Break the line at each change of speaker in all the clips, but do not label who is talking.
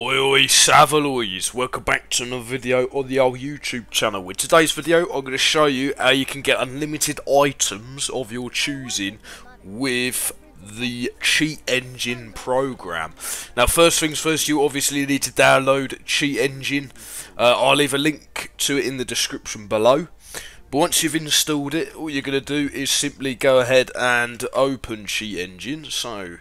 Oi oi Savaloys, welcome back to another video on the old YouTube channel. With today's video I'm going to show you how you can get unlimited items of your choosing with the Cheat Engine program. Now first things first, you obviously need to download Cheat Engine. Uh, I'll leave a link to it in the description below. But once you've installed it, all you're going to do is simply go ahead and open Cheat Engine. So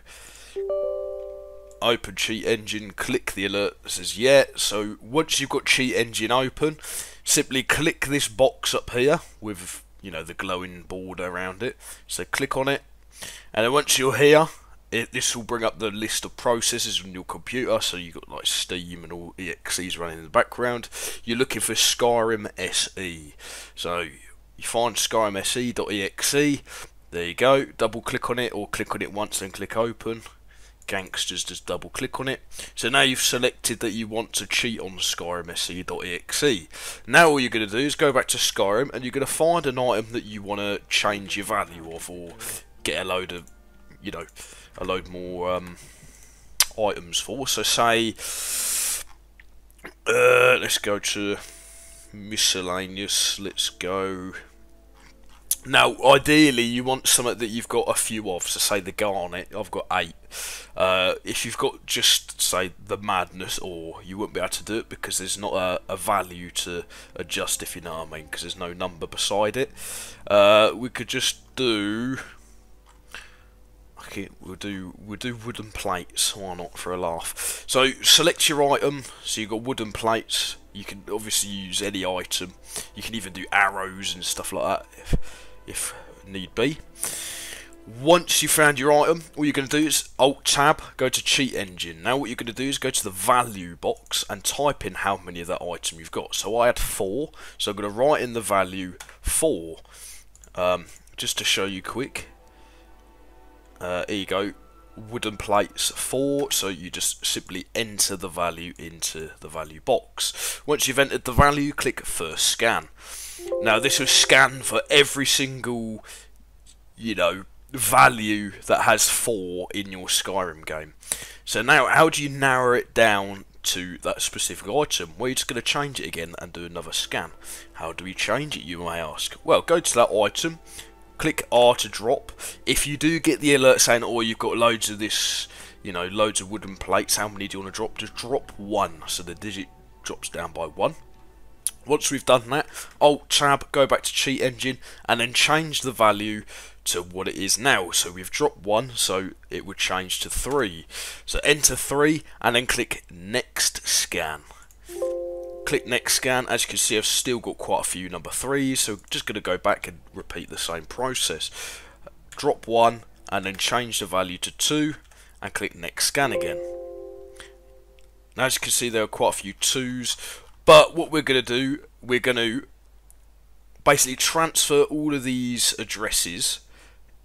open cheat engine click the alert that says yeah. So once you've got cheat engine open simply click this box up here with you know the glowing border around it. So click on it. And then once you're here it, this will bring up the list of processes on your computer. So you've got like steam and all exes running in the background. You're looking for skyrim se so you find skyrim se.exe there you go. Double click on it or click on it once and click open gangsters just double click on it. So now you've selected that you want to cheat on Skyrim SE.exe. Now all you're going to do is go back to Skyrim and you're going to find an item that you want to change your value of or get a load of, you know, a load more um, items for. So say, uh, let's go to miscellaneous, let's go now, ideally, you want something that you've got a few of. So, say the Garnet, I've got eight. Uh, if you've got just, say, the Madness, or you wouldn't be able to do it because there's not a, a value to adjust, if you know what I mean, because there's no number beside it. Uh, we could just do. Okay, we'll do we'll do wooden plates. Why not for a laugh? So select your item. So you've got wooden plates. You can obviously use any item. You can even do arrows and stuff like that. If, if need be. Once you found your item, all you're going to do is Alt Tab, go to Cheat Engine. Now what you're going to do is go to the value box and type in how many of that item you've got. So I had 4, so I'm going to write in the value 4, um, just to show you quick. Uh, here you go, wooden plates 4, so you just simply enter the value into the value box. Once you've entered the value, click First Scan. Now this will scan for every single, you know, value that has 4 in your Skyrim game. So now how do you narrow it down to that specific item? Well, you're just going to change it again and do another scan. How do we change it, you may ask? Well, go to that item, click R to drop. If you do get the alert saying, oh, you've got loads of this, you know, loads of wooden plates, how many do you want to drop? Just drop one, so the digit drops down by one. Once we've done that, Alt Tab, go back to Cheat Engine, and then change the value to what it is now. So we've dropped 1, so it would change to 3. So enter 3, and then click Next Scan. Click Next Scan. As you can see, I've still got quite a few number 3s, so just going to go back and repeat the same process. Drop 1, and then change the value to 2, and click Next Scan again. Now, as you can see, there are quite a few 2s. But what we're going to do, we're going to basically transfer all of these addresses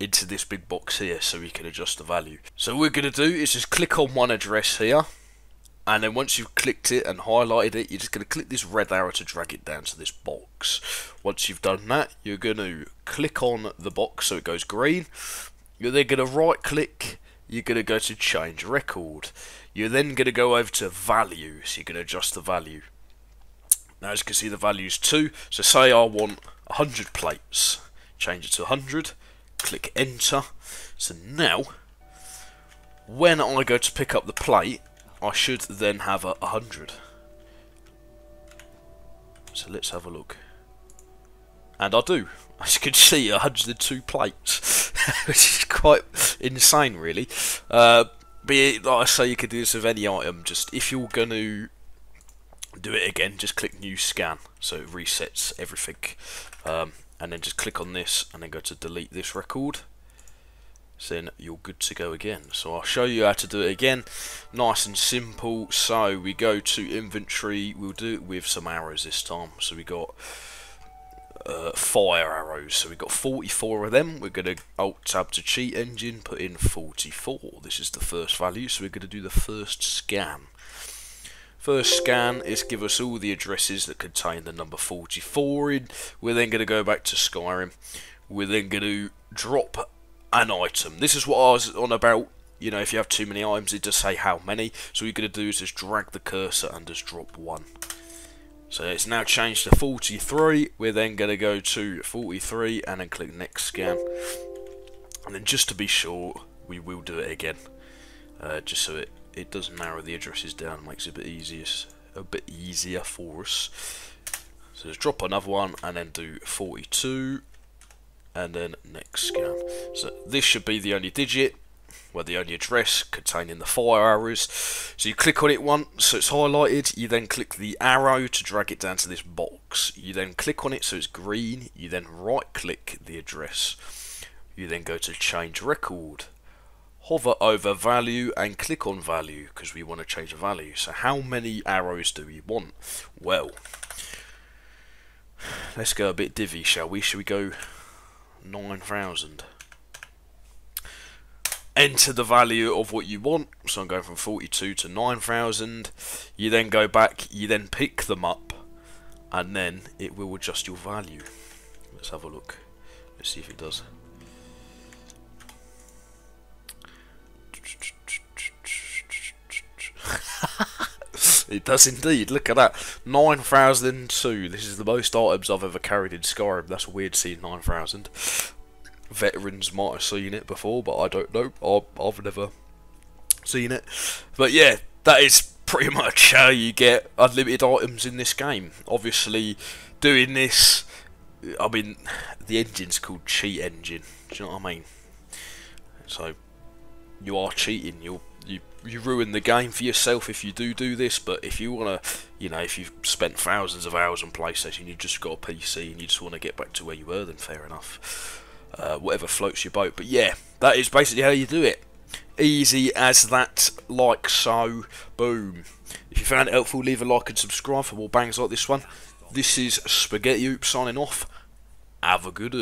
into this big box here so we can adjust the value. So what we're going to do is just click on one address here and then once you've clicked it and highlighted it you're just going to click this red arrow to drag it down to this box. Once you've done that you're going to click on the box so it goes green. You're then going to right click you're going to go to change record. You're then going to go over to value so you can adjust the value. Now as you can see the value is 2, so say I want 100 plates, change it to 100, click enter, so now when I go to pick up the plate I should then have a 100. So let's have a look. And I do. As you can see, 102 plates, which is quite insane, really. Uh, but like I say, you can do this with any item. Just if you're going to do it again, just click new scan, so it resets everything. Um, and then just click on this and then go to delete this record. Then you're good to go again. So I'll show you how to do it again. Nice and simple. So we go to inventory. We'll do it with some arrows this time. So we got uh, fire arrows. So we've got 44 of them. We're going to alt tab to cheat engine, put in 44. This is the first value. So we're going to do the first scan. First scan is give us all the addresses that contain the number 44 in. We're then going to go back to Skyrim. We're then going to drop an item. This is what I was on about you know, if you have too many items, it does say how many. So what you're going to do is just drag the cursor and just drop one. So it's now changed to 43. We're then going to go to 43 and then click next scan. And then just to be sure, we will do it again. Uh, just so it, it does narrow the addresses down, makes it a bit easier, a bit easier for us. So just drop another one and then do 42 and then next scan. So this should be the only digit where the only address containing the fire arrows. So you click on it once, so it's highlighted. You then click the arrow to drag it down to this box. You then click on it so it's green. You then right click the address. You then go to change record. Hover over value and click on value because we want to change the value. So how many arrows do we want? Well, let's go a bit divvy, shall we? Should we go 9,000? enter the value of what you want. So I'm going from 42 to 9,000. You then go back, you then pick them up, and then it will adjust your value. Let's have a look. Let's see if it does. it does indeed. Look at that. 9,002. This is the most items I've ever carried in Skyrim. That's weird seeing 9,000 veterans might have seen it before, but I don't know. I've never seen it. But yeah, that is pretty much how you get unlimited items in this game. Obviously, doing this, I mean, the engine's called Cheat Engine. Do you know what I mean? So, you are cheating. you you you ruin the game for yourself if you do do this. But if you wanna, you know, if you've spent thousands of hours on PlayStation, you just got a PC and you just want to get back to where you were, then fair enough. Uh, whatever floats your boat. But yeah, that is basically how you do it. Easy as that, like so. Boom. If you found it helpful, leave a like and subscribe for more bangs like this one. This is Spaghetti Oop signing off. Have a good one.